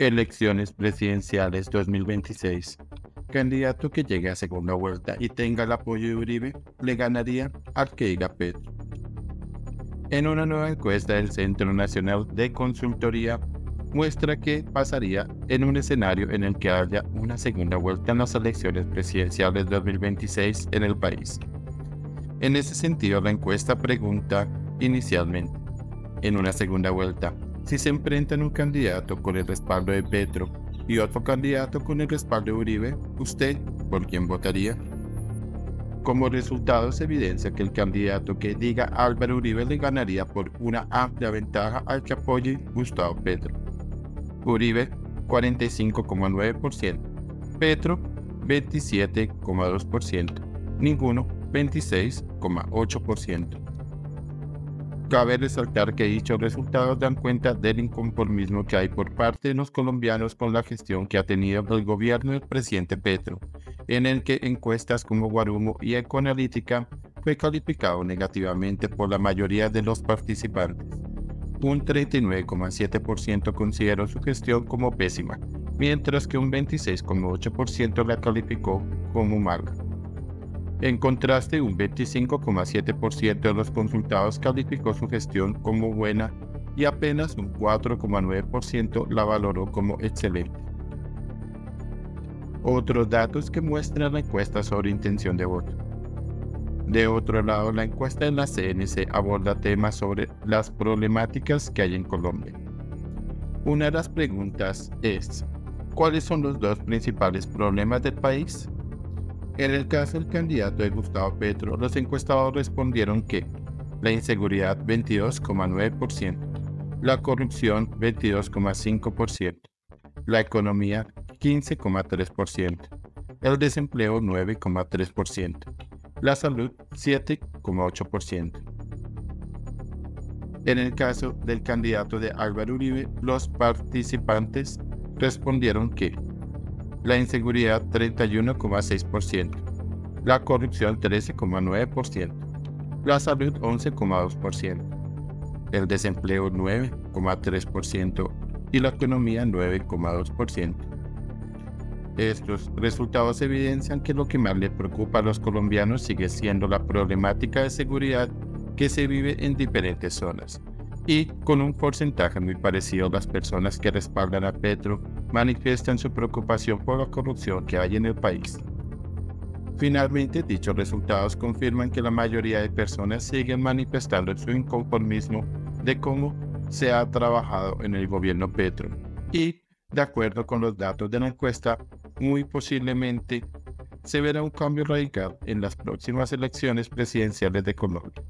Elecciones presidenciales 2026. Candidato que llegue a segunda vuelta y tenga el apoyo de Uribe le ganaría que diga Petro. En una nueva encuesta del Centro Nacional de Consultoría muestra que pasaría en un escenario en el que haya una segunda vuelta en las elecciones presidenciales 2026 en el país. En ese sentido, la encuesta pregunta inicialmente, en una segunda vuelta, si se enfrentan un candidato con el respaldo de Petro y otro candidato con el respaldo de Uribe, ¿usted por quién votaría? Como resultado se evidencia que el candidato que diga Álvaro Uribe le ganaría por una amplia ventaja al que apoye Gustavo Petro. Uribe 45,9%, Petro 27,2%, ninguno 26,8%. Cabe resaltar que dichos resultados dan cuenta del inconformismo que hay por parte de los colombianos con la gestión que ha tenido el gobierno del presidente Petro, en el que encuestas como Guarumo y Ecoanalítica fue calificado negativamente por la mayoría de los participantes. Un 39,7% consideró su gestión como pésima, mientras que un 26,8% la calificó como mala. En contraste, un 25,7% de los consultados calificó su gestión como buena y apenas un 4,9% la valoró como excelente. Otros datos que muestran la encuesta sobre intención de voto. De otro lado, la encuesta de la CNC aborda temas sobre las problemáticas que hay en Colombia. Una de las preguntas es, ¿cuáles son los dos principales problemas del país? En el caso del candidato de Gustavo Petro, los encuestados respondieron que la inseguridad 22,9%, la corrupción 22,5%, la economía 15,3%, el desempleo 9,3%, la salud 7,8%. En el caso del candidato de Álvaro Uribe, los participantes respondieron que la inseguridad 31,6%, la corrupción 13,9%, la salud 11,2%, el desempleo 9,3% y la economía 9,2%. Estos resultados evidencian que lo que más le preocupa a los colombianos sigue siendo la problemática de seguridad que se vive en diferentes zonas y con un porcentaje muy parecido las personas que respaldan a Petro manifiestan su preocupación por la corrupción que hay en el país. Finalmente, dichos resultados confirman que la mayoría de personas siguen manifestando su inconformismo de cómo se ha trabajado en el gobierno Petro y, de acuerdo con los datos de la encuesta, muy posiblemente se verá un cambio radical en las próximas elecciones presidenciales de Colombia.